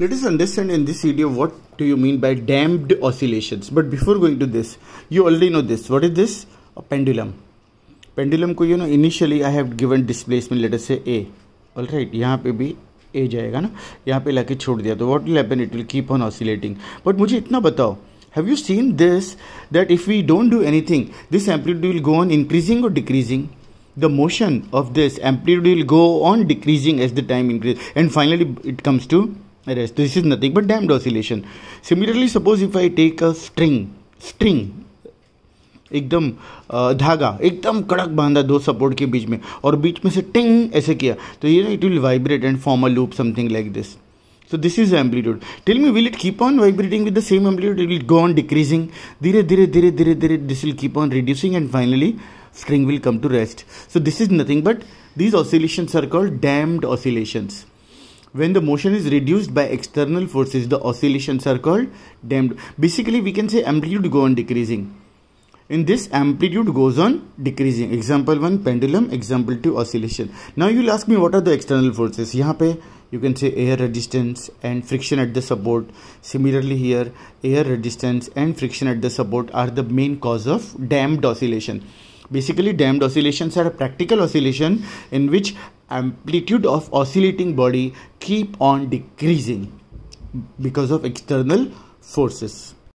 Let us understand in this video what do you mean by damped oscillations. But before going to this, you already know this. What is this? A pendulum. Pendulum को you know initially I have given displacement let us say A. All right. यहाँ पे भी A जाएगा ना यहाँ पे लाके छोड़ दिया तो what will happen? It will keep on oscillating. But मुझे इतना बताओ have you seen this that if we don't do anything this amplitude will go on increasing or decreasing the motion of this amplitude will go on decreasing as the time increases and finally it comes to rest. This is nothing but damped oscillation. Similarly, suppose if I take a string, string, एकदम धागा एकदम कड़क बांधा दो support के बीच में और बीच में से टिंग ऐसे किया तो ये ना it will vibrate and form a loop something like this so this is amplitude till me will it keep on vibrating with the same amplitude it will go on decreasing धीरे धीरे धीरे धीरे धीरे this will keep on reducing and finally string will come to rest so this is nothing but these oscillation are called damped oscillations when the motion is reduced by external forces the oscillations are called damped basically we can say amplitude go on decreasing. In this amplitude goes on decreasing. Example 1 pendulum. Example 2 oscillation. Now you'll ask me what are the external forces? Pe you can say air resistance and friction at the support. Similarly here air resistance and friction at the support are the main cause of damped oscillation. Basically damped oscillations are a practical oscillation in which amplitude of oscillating body keep on decreasing because of external forces